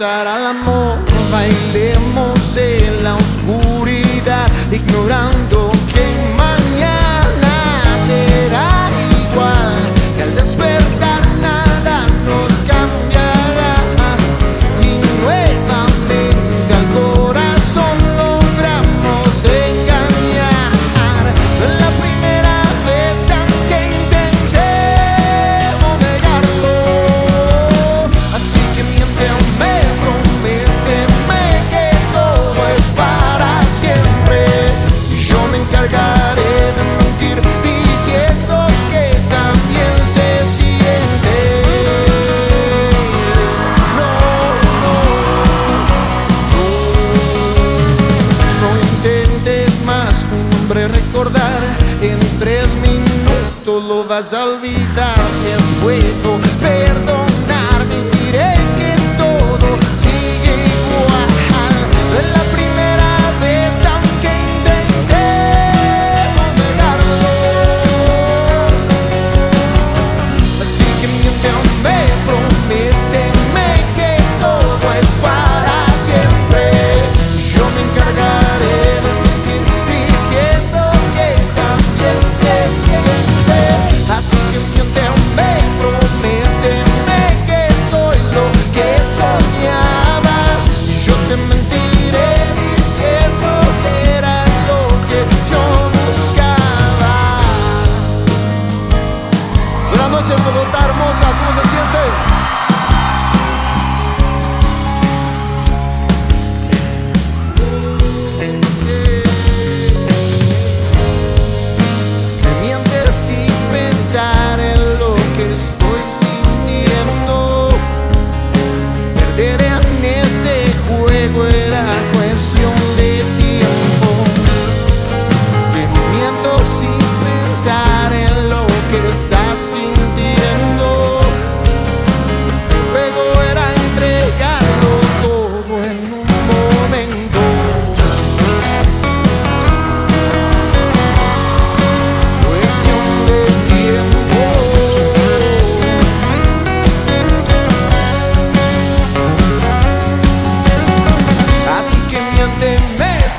estar al amor bailemos en tres minutos lo vas a olvidar, te puedo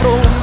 pro